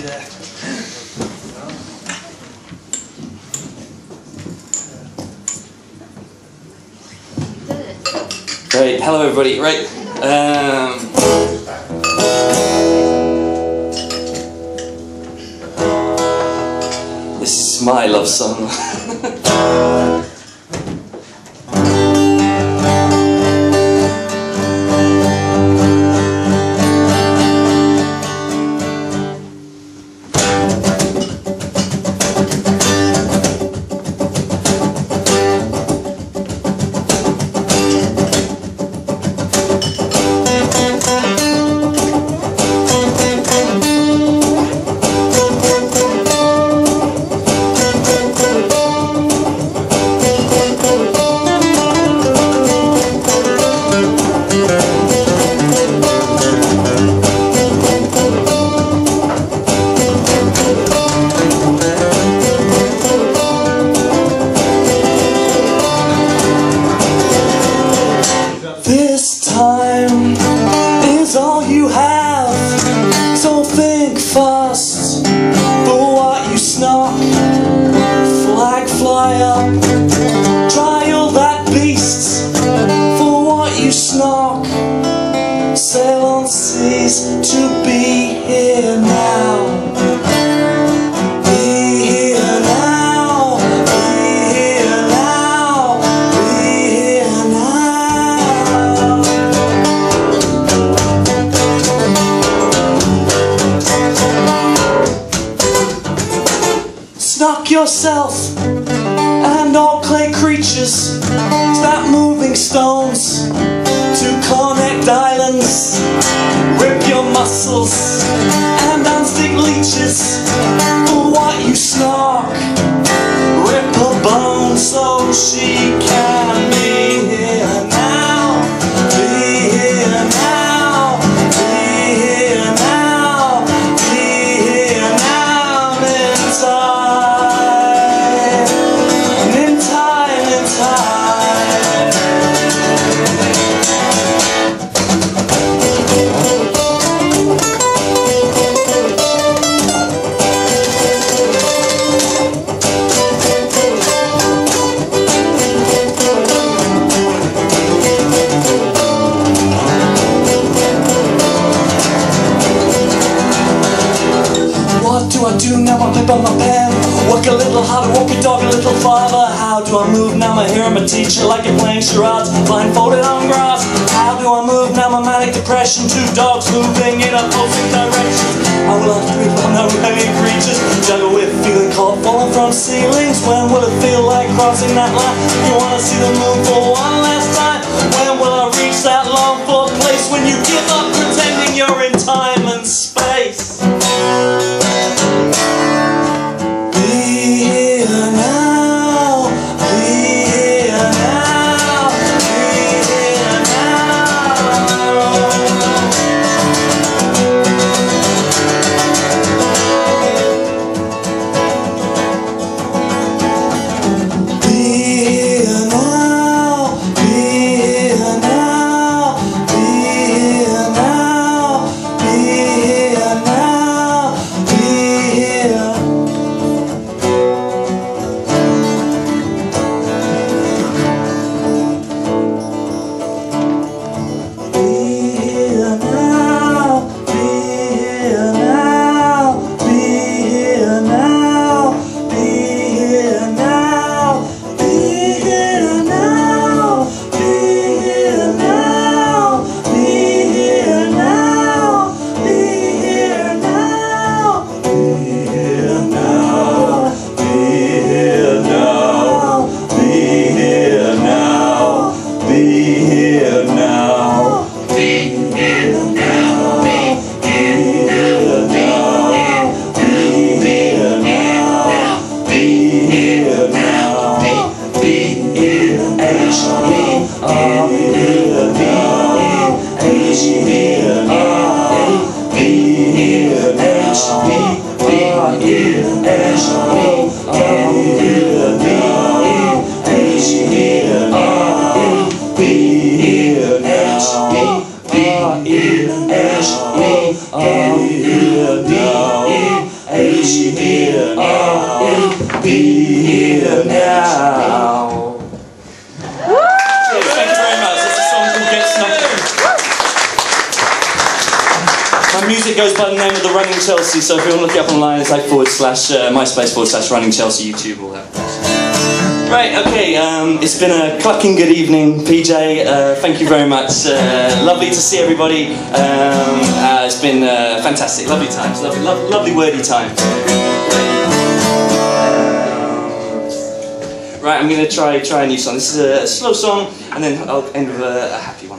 there. Right, hello everybody. Right, um, this is my love song. time Rip your muscles and unstick leeches do I do now? I pick up my pen. Work a little harder, walk a dog a little farther. How do I move now? I hear my teacher like I'm playing charades, blindfolded on grass. How do I move now? My manic depression, two dogs moving in opposing directions. How will I breathe when there are many creatures? Juggle with feeling cold, falling from ceilings. When will it feel like crossing that line? You wanna see the moon for one last time? When will I reach that long for place? When you give up Be here now. Thank you very much. That's a song called Get. My music goes by the name of The Running Chelsea, so if you want to look it up online, it's like forward slash uh, MySpace forward slash Running Chelsea, YouTube, all that. Right, okay, um, it's been a clucking good evening, PJ. Uh, thank you very much. Uh, lovely to see everybody. Um, uh, it's been uh, fantastic, lovely times, lovely, lo- lovely wordy times. Right, I'm going to try try a new song. This is a, slow song, and then I'll end with a, a happy one.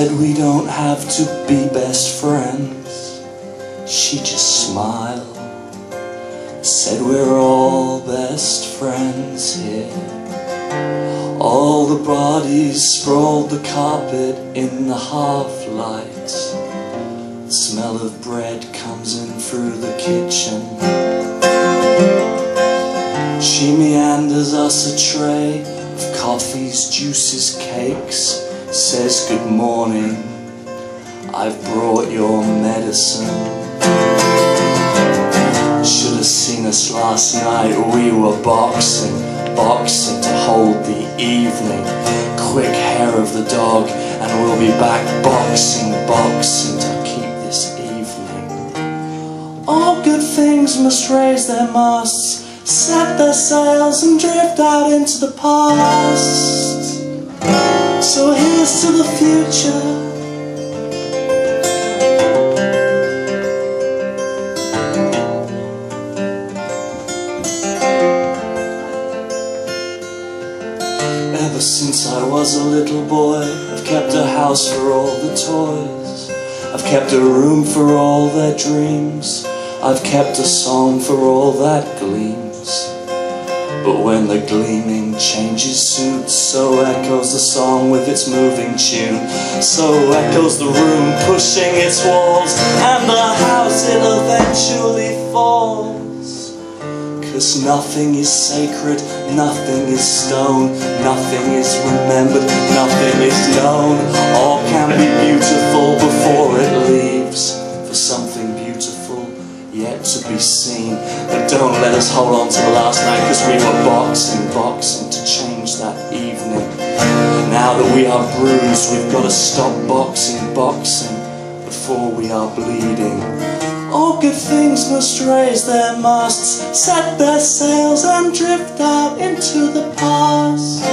Said we don't have to be best friends. She just smiled, said we're all best friends here. All the bodies sprawled the carpet in the half light. The smell of bread comes in through the kitchen. She meanders us a tray of coffees, juices, cakes. Says good morning. I've brought your medicine. Should have seen us last night. We were boxing, boxing to hold the evening. Quick hair of the dog, and we'll be back boxing, boxing to keep this evening. All good things must raise their masts, set their sails, and drift out into the past. So here's to the future. Ever since I was a little boy, I've kept a house for all the toys. I've kept a room for all their dreams. I've kept a song for all that gleams. But when the gleaming changes suit, so echoes the song with its moving tune. So echoes the room pushing its walls, and the house it eventually falls. Cause nothing is sacred, nothing is stone, nothing is remembered, nothing is known. All can be beautiful before it leaves for something yet to be seen. But don't let us hold on to the last night because we were boxing, boxing to change that evening. Now that we are bruised, we've got to stop boxing, boxing before we are bleeding. All good things must raise their masts, set their sails and drift out into the past.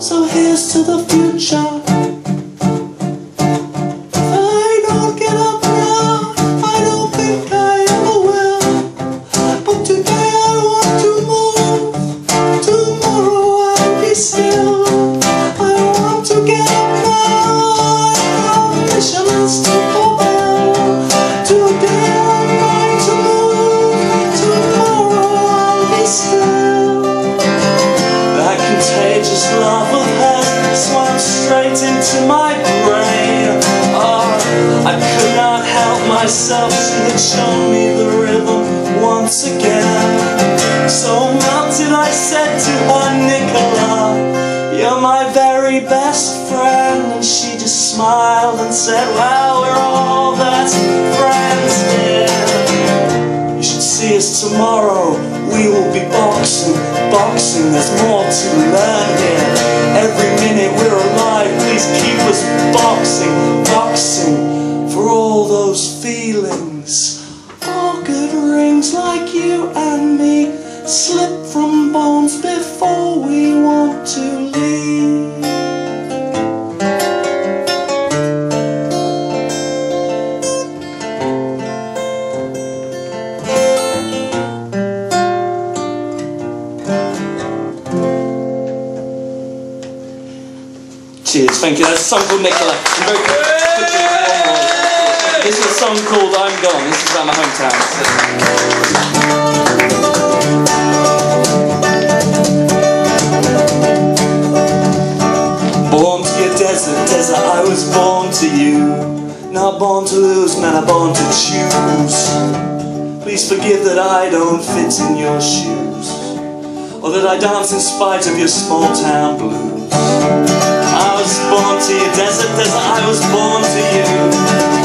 So here's to the future. Had shown me the rhythm once again. So melted I said to her, Nicola, you're my very best friend. And she just smiled and said, well, we're all best friends here. You should see us tomorrow. We will be boxing, boxing. There's more to learn here. Every minute we're alive, please keep us boxing, boxing those feelings. All good rings like you and me slip from bones before we want to leave. Cheers, thank you. That's a song called Nicola. This is a song called I'm Gone. This is about my hometown. desert, desert, I was born to you. Not born to lose, man, I'm born to choose. Please forgive that I don't fit in your shoes. Or that I dance in spite of your small town blues. I was born to you, desert, desert, I was born to you.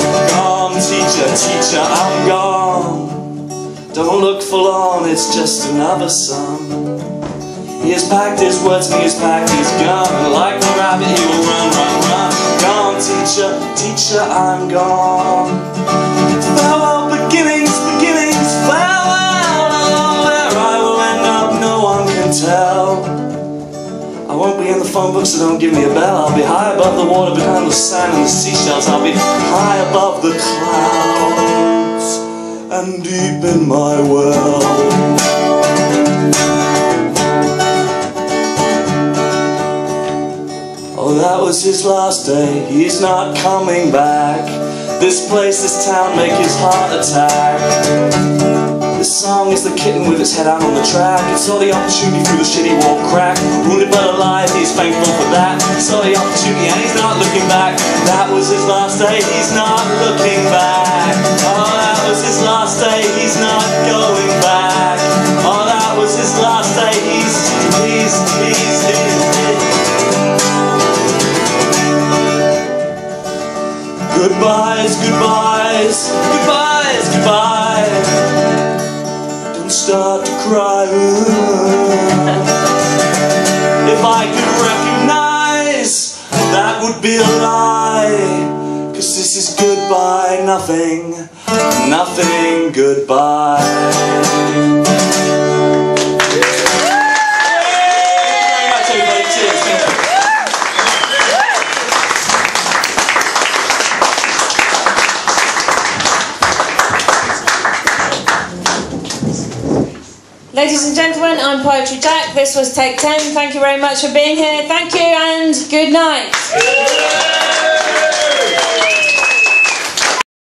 Teacher, teacher, I'm gone. Don't look forlorn, it's just another song. He has packed his words he has packed his gun like a rabbit he will run, run, run Gone, teacher, teacher, I'm gone phone book, so don't give me a bell I'll be high above the water, behind the sand and the seashells. I'll be high above the clouds And deep in my well Oh, that was his last day, he's not coming back. This place, this town make his heart attack This song is the kitten with its head out on the track. He saw the opportunity through the shitty wall crack. Wounded but alive, he's thankful for that. He saw the opportunity and he's not looking back. That was his last day, he's not looking back. Oh, that was his last day, he's not going back. Oh, that was his last day, he's, he's, he's, he's, he's. Goodbyes, goodbyes, goodbyes, goodbye Don't start to cry. If I could recognize That would be a lie. Cause this is goodbye, nothing Nothing, goodbye Poetry Jack. This was Take 10. Thank you very much for being here. Thank you and good night.